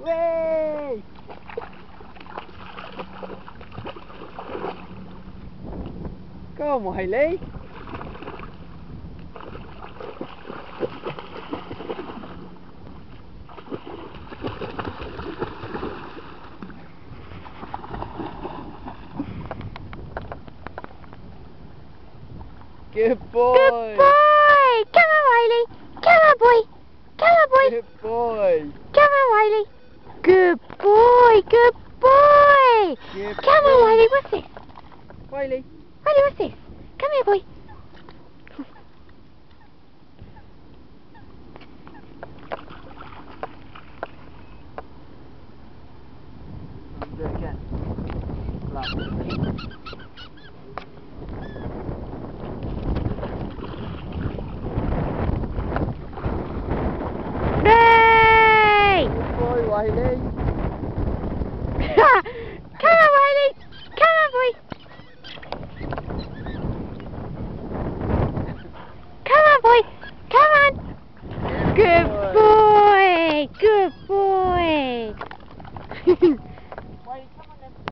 Way! Go on, Wiley. Good boy. Good boy! Come on, Wiley. Come on, boy. Come on, boy. Good boy. Come on, Wiley. Good boy. Good boy. Good Come on. Wiley. What's this? Wiley. Wiley, what's this? Come here, boy. Do it again. Last. Come on, Wiley. Come on, boy. Come on, boy. Come on. Good boy. Good boy.